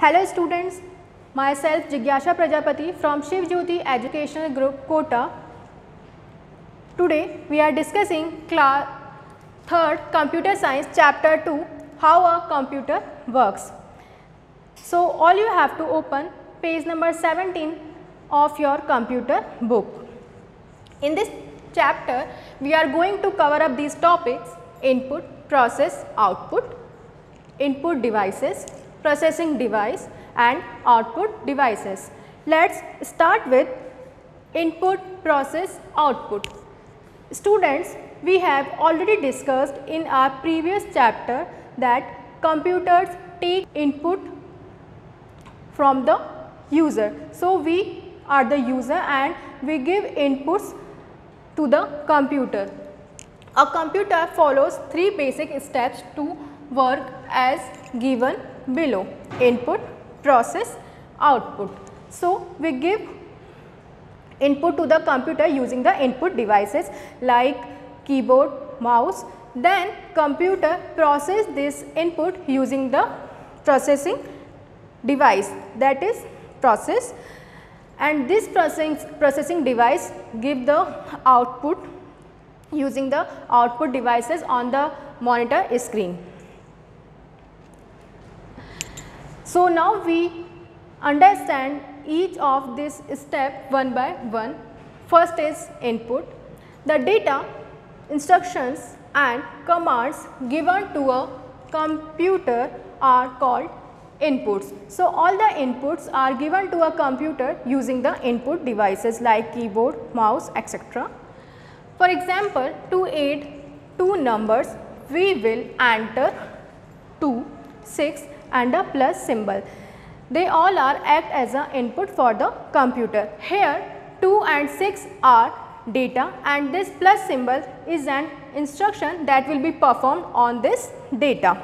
Hello students, myself Jigyasha Prajapati from Shiv Jyoti Educational Group Kota. Today we are discussing class 3rd Computer Science chapter 2 how a computer works. So all you have to open page number 17 of your computer book. In this chapter we are going to cover up these topics input, process, output, input devices, processing device and output devices. Let us start with input, process, output. Students, we have already discussed in our previous chapter that computers take input from the user. So, we are the user and we give inputs to the computer. A computer follows three basic steps to work as given below input, process, output. So, we give input to the computer using the input devices like keyboard, mouse. Then computer process this input using the processing device that is process and this processing, processing device give the output using the output devices on the monitor screen. So, now we understand each of this step one by one. First is input. The data, instructions and commands given to a computer are called inputs. So, all the inputs are given to a computer using the input devices like keyboard, mouse etc. For example, to aid two numbers, we will enter 2, 6 and a plus symbol. They all are act as an input for the computer. Here 2 and 6 are data and this plus symbol is an instruction that will be performed on this data.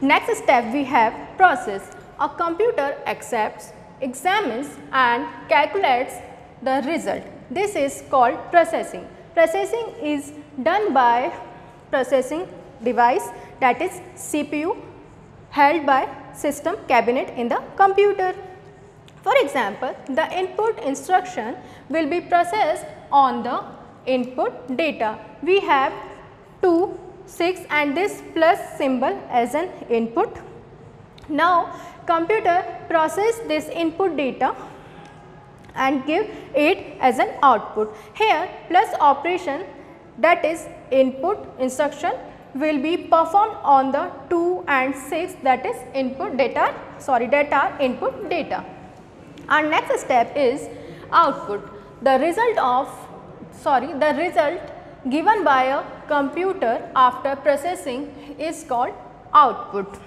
Next step we have process. A computer accepts, examines and calculates the result. This is called processing. Processing is done by processing device that is CPU held by system cabinet in the computer. For example, the input instruction will be processed on the input data. We have 2, 6 and this plus symbol as an input. Now, computer process this input data and give it as an output. Here plus operation that is input instruction will be performed on the 2 and 6 that is input data sorry data input data. Our next step is output. The result of sorry the result given by a computer after processing is called output.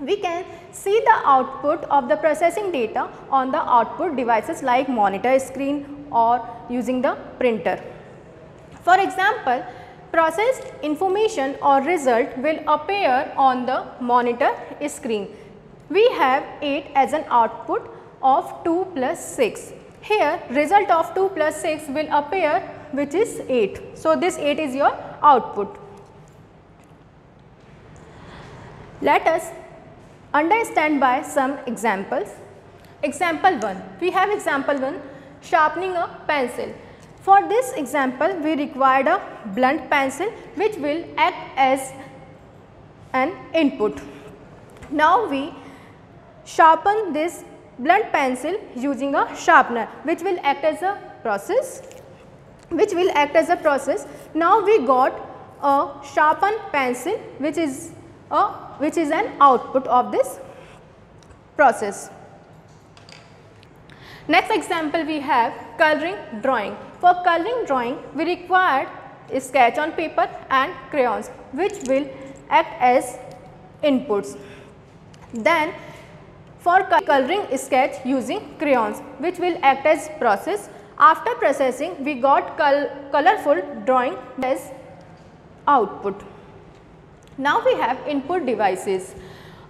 We can see the output of the processing data on the output devices like monitor screen or using the printer. For example, processed information or result will appear on the monitor screen. We have 8 as an output of 2 plus 6. Here result of 2 plus 6 will appear which is 8. So, this 8 is your output. Let us understand by some examples. Example 1, we have example 1 sharpening a pencil. For this example, we required a blunt pencil which will act as an input. Now, we sharpen this blunt pencil using a sharpener which will act as a process which will act as a process. Now, we got a sharpened pencil which is a which is an output of this process. Next example we have coloring drawing. For coloring drawing we required a sketch on paper and crayons which will act as inputs. Then for coloring sketch using crayons which will act as process. After processing we got col colorful drawing as output. Now we have input devices.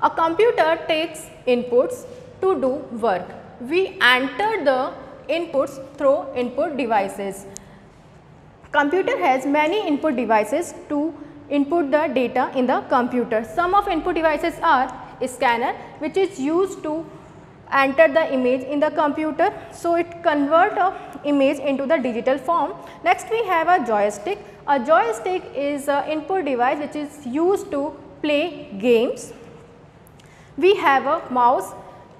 A computer takes inputs to do work. We enter the inputs through input devices. Computer has many input devices to input the data in the computer. Some of input devices are scanner which is used to enter the image in the computer. So, it convert a image into the digital form. Next we have a joystick. A joystick is a input device which is used to play games. We have a mouse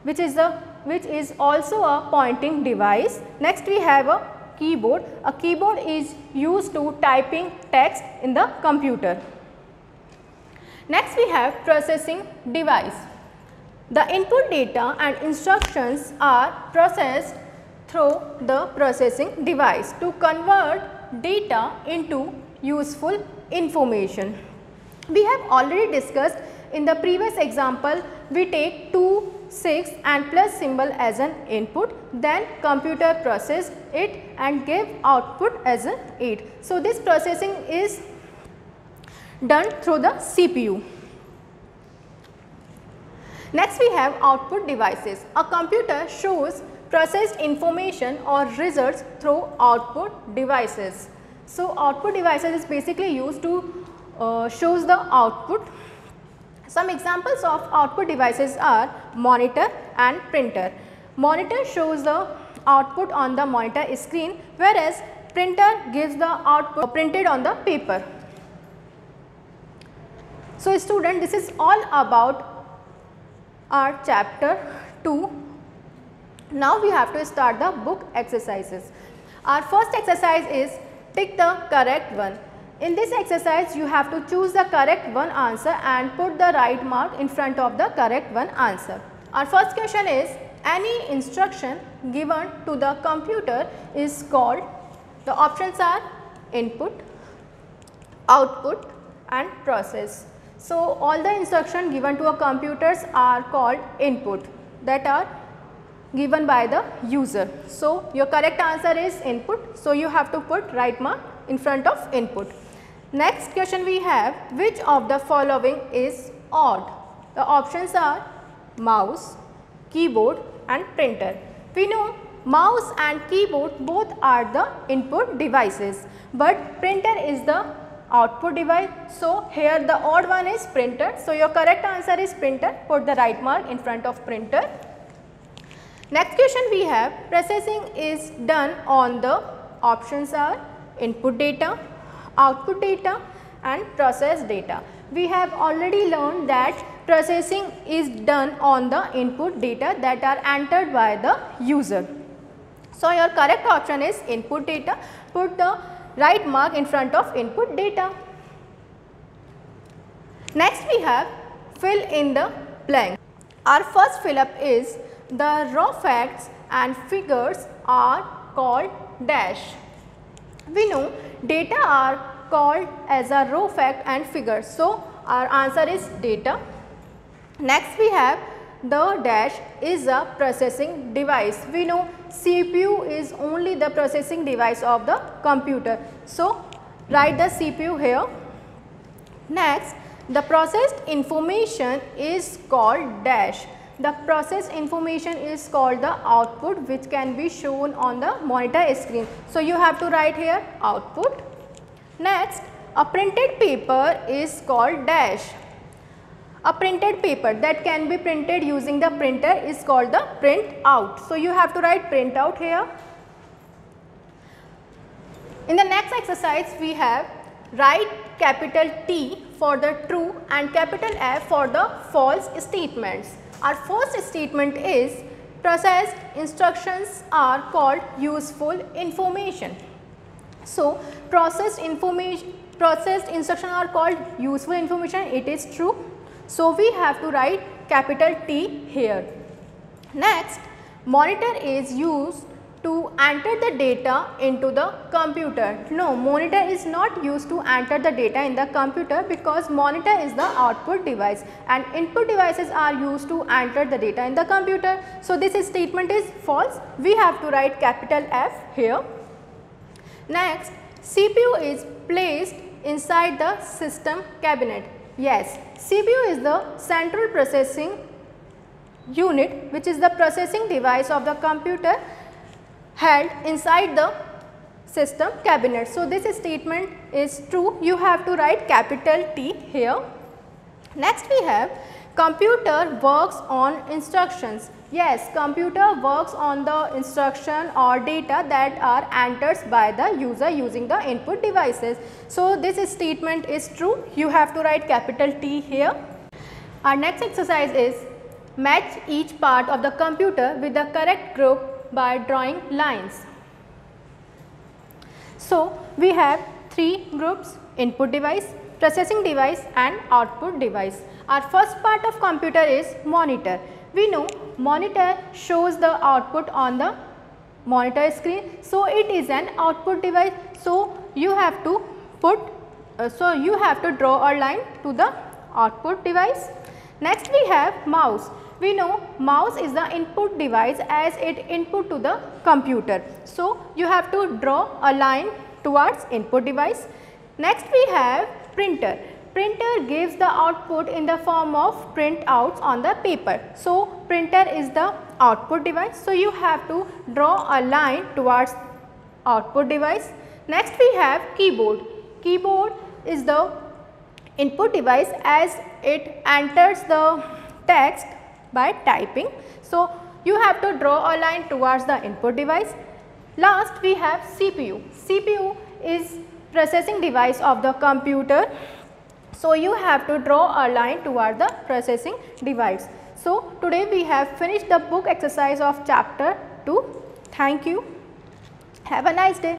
which is a which is also a pointing device. Next we have a keyboard. A keyboard is used to typing text in the computer. Next we have processing device. The input data and instructions are processed through the processing device to convert data into useful information. We have already discussed in the previous example we take 2, 6 and plus symbol as an input then computer process it and give output as an 8. So, this processing is done through the CPU. Next we have output devices. A computer shows processed information or results through output devices. So, output devices is basically used to uh, shows the output. Some examples of output devices are monitor and printer. Monitor shows the output on the monitor screen whereas printer gives the output printed on the paper. So, student this is all about our chapter 2. Now we have to start the book exercises. Our first exercise is pick the correct one. In this exercise you have to choose the correct one answer and put the right mark in front of the correct one answer. Our first question is any instruction given to the computer is called the options are input, output and process. So, all the instruction given to a computers are called input that are given by the user. So, your correct answer is input. So, you have to put right mark in front of input. Next question we have which of the following is odd? The options are mouse, keyboard and printer. We know mouse and keyboard both are the input devices, but printer is the output device. So, here the odd one is printer. So, your correct answer is printer put the right mark in front of printer. Next question we have processing is done on the options are input data, output data and process data. We have already learned that processing is done on the input data that are entered by the user. So, your correct option is input data put the right mark in front of input data. Next we have fill in the blank. Our first fill up is the raw facts and figures are called dash. We know data are called as a raw fact and figure. So, our answer is data. Next we have the dash is a processing device. We know CPU is only the processing device of the computer. So, write the CPU here. Next, the processed information is called dash. The processed information is called the output which can be shown on the monitor screen. So, you have to write here output. Next, a printed paper is called dash. A printed paper that can be printed using the printer is called the print out. So, you have to write print out here. In the next exercise, we have write capital T for the true and capital F for the false statements. Our first statement is processed instructions are called useful information. So, processed information processed instruction are called useful information it is true so, we have to write capital T here. Next, monitor is used to enter the data into the computer. No, monitor is not used to enter the data in the computer because monitor is the output device and input devices are used to enter the data in the computer. So, this statement is false. We have to write capital F here. Next, CPU is placed inside the system cabinet. Yes, CPU is the central processing unit which is the processing device of the computer held inside the system cabinet. So, this statement is true you have to write capital T here. Next we have computer works on instructions. Yes, computer works on the instruction or data that are entered by the user using the input devices. So, this statement is true. You have to write capital T here. Our next exercise is match each part of the computer with the correct group by drawing lines. So, we have three groups input device, processing device and output device. Our first part of computer is monitor. We know monitor shows the output on the monitor screen. So, it is an output device. So, you have to put, uh, so you have to draw a line to the output device. Next we have mouse. We know mouse is the input device as it input to the computer. So, you have to draw a line towards input device. Next we have printer. Printer gives the output in the form of printouts on the paper. So, printer is the output device. So, you have to draw a line towards output device. Next we have keyboard. Keyboard is the input device as it enters the text by typing. So, you have to draw a line towards the input device. Last we have CPU. CPU is processing device of the computer so, you have to draw a line toward the processing device. So, today we have finished the book exercise of chapter 2. Thank you. Have a nice day.